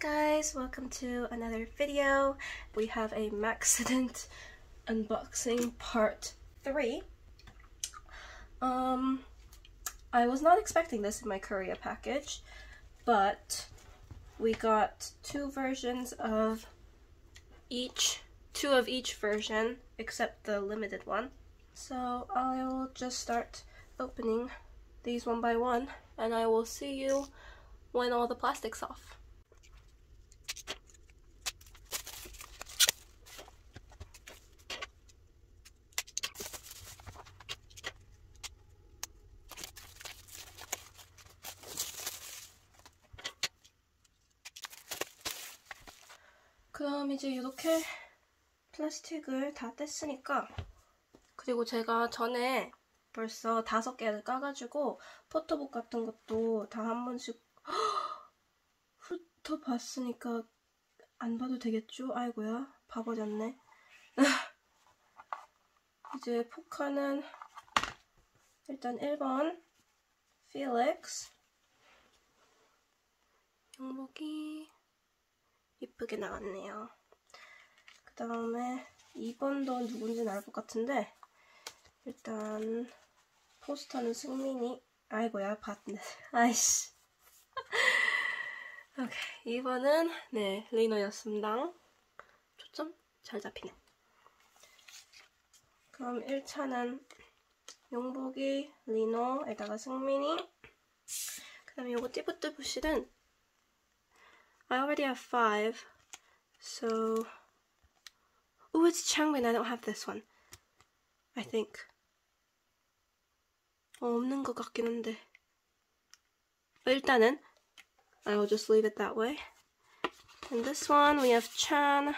guys, welcome to another video. We have a Maxident unboxing part 3. Um, I was not expecting this in my Korea package, but we got two versions of each, two of each version, except the limited one. So I will just start opening these one by one, and I will see you when all the plastic's off. 그럼 이제 이렇게 플라스틱을 다 뗐으니까 그리고 제가 전에 벌써 다섯 개를 까가지고 포토북 같은 것도 다 한 번씩 훑어봤으니까 안 봐도 되겠죠? 아이고야 봐버렸네. 이제 포카는 일단 1번 필릭스 영목이 이쁘게 나왔네요. 그 다음에 2번도 누군지는 알 것 같은데 일단 포스터는 승민이 아이고야 봤네. 아이씨. 오케이 2번은 네 리노였습니다. 초점 잘 잡히네. 그럼 1차는 용복이 리노에다가 승민이 그 다음에 요거 띠부띠부 실은 I already have five. So... Oh, it's Changmin. I don't have this one. I think. 어, 없는 것 같긴 한데. 일단은 I'll just leave it that way. And this one we have Chan.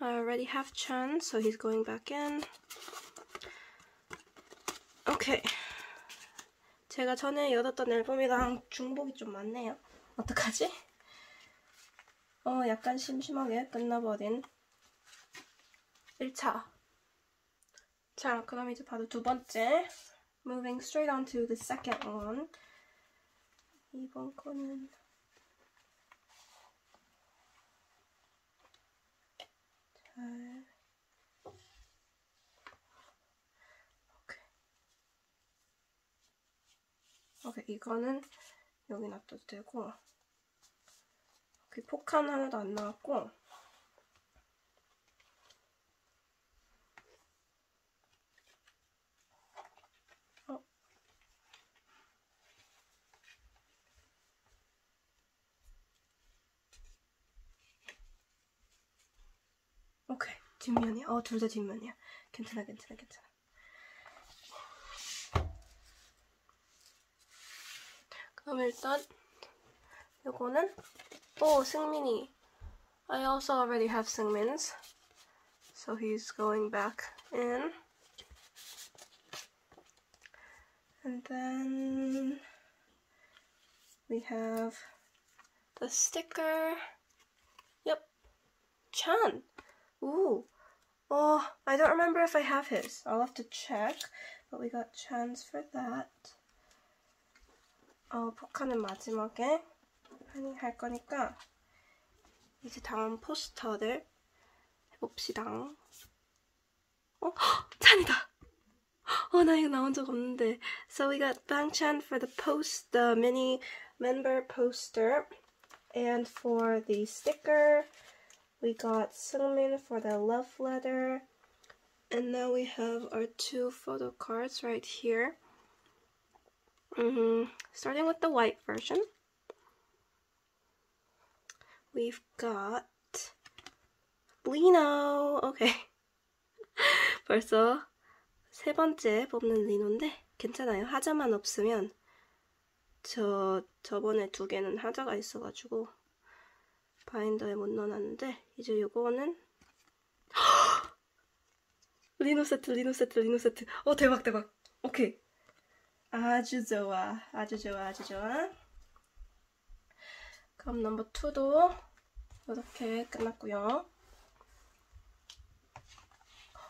I already have Chan, so he's going back in. Okay. 제가 전에 열었던 앨범이랑 중복이 좀 많네요. 어떡하지? 어, 약간 심심하게 끝나버린 1차. 자, 그럼 이제 바로 두 번째. Moving straight on to the second one. 이번 거는 잘 오케이. 오케이, 이거는 여기 놔둬도 되고 그 폭탄 하나도 안 나왔고. 어. 오케이. 뒷면이야? 어 둘 다 뒷면이야. 괜찮아 괜찮아 괜찮아. 그럼 일단 요거는 오 승민이 I also already have Sungmin's so he's going back in and then we have the sticker yep Chan ooh oh I don't remember if I have his I'll have to check but we got Chan's for that 어, 포카는 마지막에 하니 할 거니까 이제 다음 포스터를 해봅시다. 어? 찬이다! 어, 나 이거 나온 적 없는데. So we got Bangchan for the post, the mini member poster. And for the sticker, we got Sungmin for the love letter. And now we have our two photo cards right here. Mm -hmm. Starting with the white version, We've got Lino. Okay. 벌써 세 번째 뽑는 리노인데 괜찮아요. 하자만 없으면 저 저번에 두 개는 하자가 있어가지고 바인더에 못 넣어놨는데 이제 요거는 리노 세트, 리노 세트, 리노 세트. 어 대박 대박. 오케이. 아주 좋아. 아주 좋아. 아주 좋아. 그럼 넘버 2도 이렇게 끝났고요.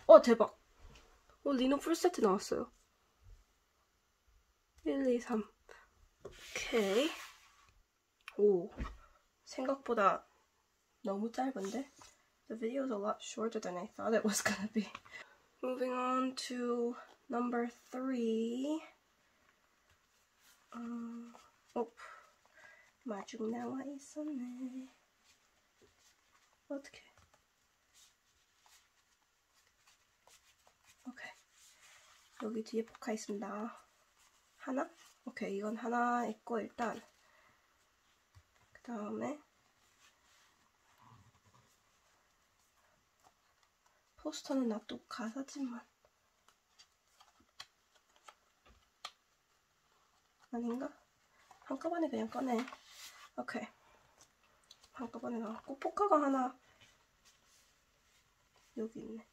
어 대박. 어 리노 풀세트 나왔어요. 1, 2, 3. 오케이. 오. 생각보다 너무 짧은데? The video is a lot shorter than I thought it was gonna be. Moving on to number three. 음, 어, 마중 나와 있었네. 어떻게? 오케이. 여기 뒤에 포카 있습니다. 하나? 오케이, 이건 하나 있고 일단 그 다음에 포스터는 놔두고 가사지만 아닌가? 한꺼번에 그냥 꺼내. 오케이. 한꺼번에 나왔고 포카가 하나 여기 있네.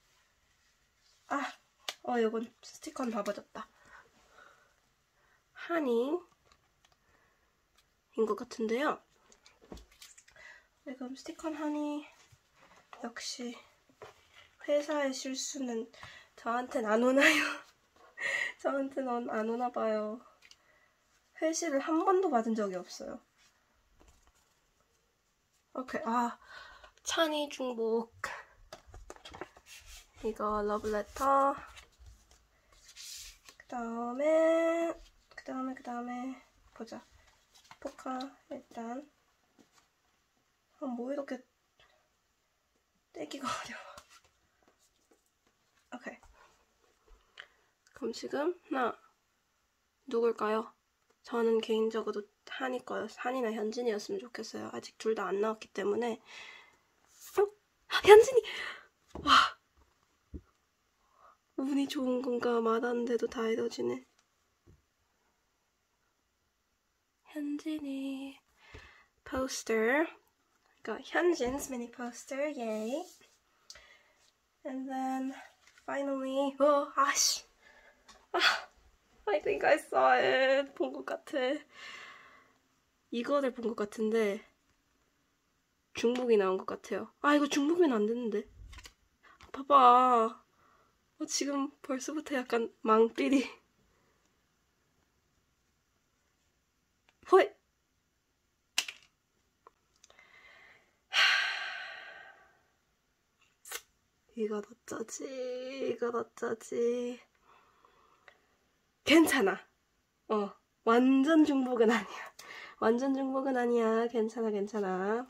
아, 어 이건 스티커는 다 버졌다. 하니인 것 같은데요. 네, 그럼 스티커는 하니 역시 회사의 실수는 저한텐 안 오나요? 저한테는 안 오나 봐요. 회시를 한 번도 받은 적이 없어요. 오케이, 아, 찬이 중복. 이거 러브레터. 그 다음에, 그 다음에, 그 다음에, 보자. 포카, 일단. 아, 뭐 이렇게 떼기가 어려워. 오케이. 그럼 지금, 나, 누굴까요? 저는 개인적으로 한이 거요. 한이나 현진이었으면 좋겠어요. 아직 둘 다 안 나왔기 때문에. 어? 현진이! 와! 운이 좋은 건가 말하는데도 다 이뤄지네. 현진이 poster. Got Hyunjin's mini poster, yay. And then finally, oh, 아씨. 아. I think I saw it. 본 것 같아. 이거를 본 것 같은데 중복이 나온 것 같아요. 아 이거 중복이면 안 되는데. 봐봐. 어, 지금 벌써부터 약간 망삐리. 호이. 이거 어쩌지? 이거 어쩌지? 괜찮아. 어, 완전 중복은 아니야. 완전 중복은 아니야. 괜찮아, 괜찮아.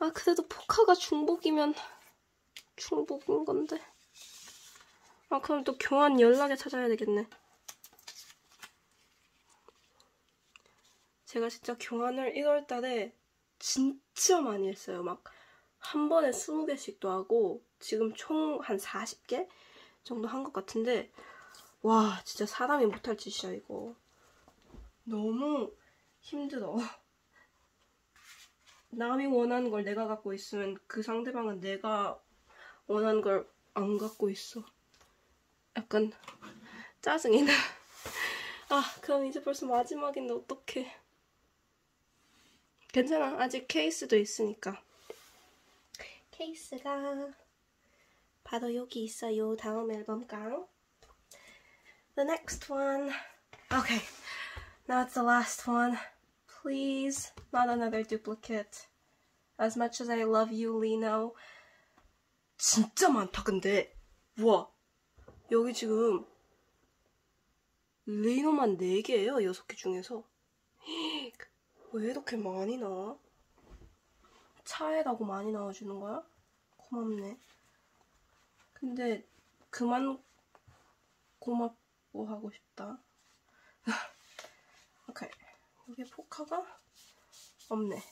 아, 그래도 포카가 중복이면 중복인 건데. 아, 그럼 또 교환 연락에 찾아야 되겠네. 제가 진짜 교환을 1월 달에 진짜 많이 했어요. 막 한 번에 20개씩도 하고 지금 총 한 40개 정도 한 것 같은데 와 진짜 사람이 못할 짓이야 이거 너무 힘들어 남이 원하는 걸 내가 갖고 있으면 그 상대방은 내가 원하는 걸 안 갖고 있어 약간 짜증이 나 아, 그럼 이제 벌써 마지막인데 어떡해. 괜찮아. 아직 케이스도 있으니까. 케이스가 바로 여기 있어요. 다음 앨범 깡. The next one. Okay, now it's the last one. Please, not another duplicate. As much as I love you, Lino. 진짜 많다, 근데. 우와. 여기 지금 리노만 4개예요, 6개 중에서. 왜 이렇게 많이 나와? 차에라고 많이 나와주는 거야? 고맙네. 근데 그만 고맙 뭐 하고 싶다. 오케이. 여기 포카가 없네.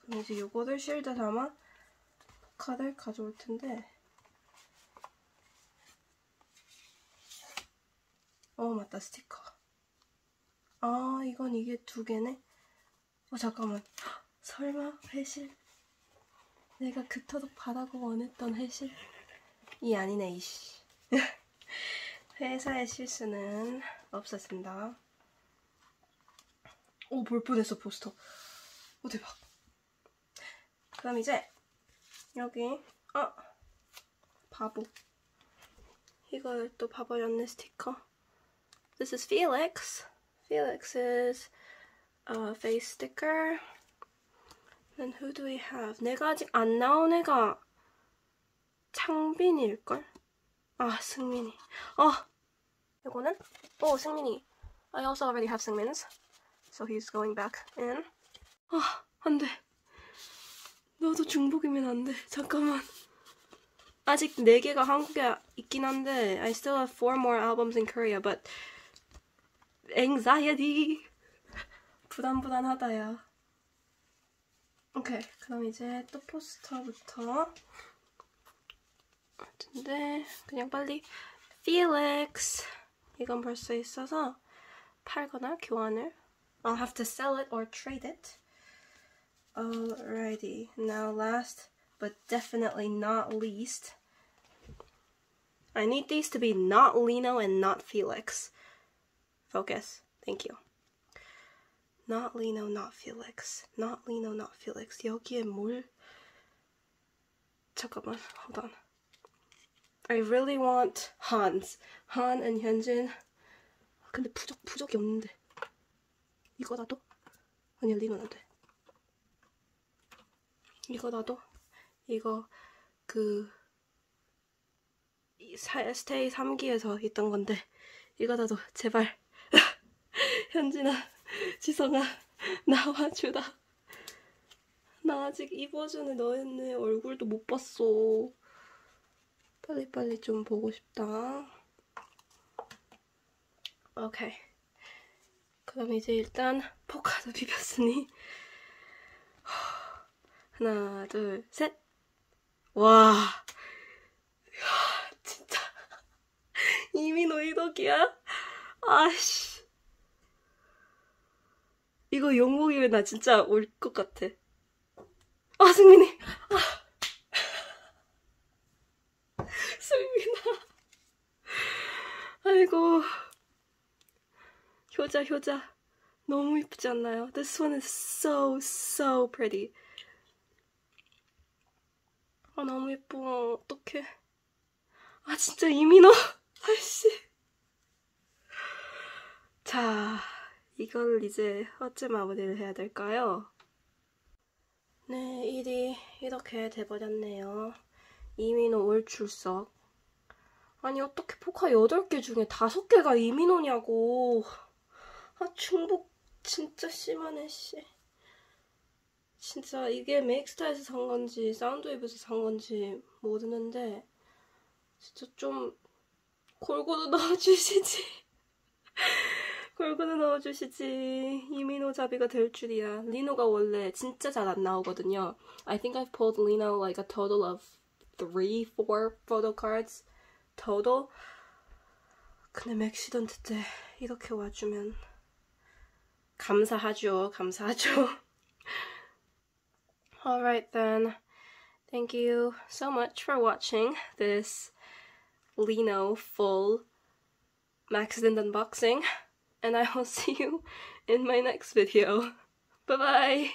그럼 이제 요거를 실드 담아 포카를 가져올 텐데. 어 맞다. 스티커. 아 이건 이게 두 개네? 어 잠깐만. 설마 회실? 내가 그토록 바라고 원했던 회실? 이 아니네 이씨. 회사의 실수는 없었습니다. 오, 볼 뻔했어, 포스터. 오, 대박. 그럼 이제, 여기, 어, 바보. 이걸 또 바보였네, 스티커. This is Felix. Felix's uh, face sticker. Then who do we have? 내가 아직 안 나온 애가 창빈일걸? 아, 승민이. 어! 이거는? 오, 승민이. I also already have 승민's. So he's going back in. 아, 안 돼. 너도 중복이면 안 돼. 잠깐만. 아직 4개가 한국에 있긴 한데 I still have four more albums in Korea, but anxiety. 부담부담하다야. 오케이, 그럼 이제 또 포스터부터 같은데 그냥 빨리 Felix 이건 벌써 있어서 팔거나 교환을 I'll have to sell it or trade it. Alrighty, now last but definitely not least, I need these to be not Lino and not Felix. Focus. Thank you. Not Lino, not Felix. Not Lino, not Felix. 여기에 뭘? 잠깐만, hold on. I really want Hans. Han and 현진. 근데 부적, 부적이 없는데. 이거 나도? 아니야, 리노는 돼. 이거 나도? 이거, 그, 사, 스테이 3기에서 있던 건데, 이거 나도, 제발. 현진아, 지성아, 나와주라. 나 아직 이 버전의 너네 얼굴도 못 봤어. 빨리빨리 좀 보고 싶다. 오케이. 그럼 이제 일단 포카도 비볐으니 하나, 둘, 셋. 와, 진짜 이미 너희 덕이야? 아씨. 이거 영목이면 나 진짜 올 것 같아. 아, 승민이. 아. 승민아. 아이고. 효자, 효자. 너무 이쁘지 않나요? This one is so, so pretty. 아, 너무 예뻐. 어떡해. 아, 진짜 이민호. 아이씨. 자, 이걸 이제 어째 마무리를 해야 될까요? 네, 일이 이렇게 돼버렸네요. 이민호 올 출석. 아니, 어떻게 포카 8개 중에 5개가 이민호냐고. 아, 중복 진짜 심하네, 씨. 진짜 이게 메이크스타에서 산 건지 사운드웨이브에서 산 건지 모르는데 진짜 좀 골고루 넣어주시지. 골고루 넣어주시지. 이민호 잡이가 될 줄이야. 리노가 원래 진짜 잘 안 나오거든요. I think I've pulled Lino like a total of three, four photo cards total. 근데 Maxident 때 이렇게 와주면 감사하죠. 감사하죠. Alright then. Thank you so much for watching this Lino full Maxident unboxing. And I will see you in my next video. Bye bye!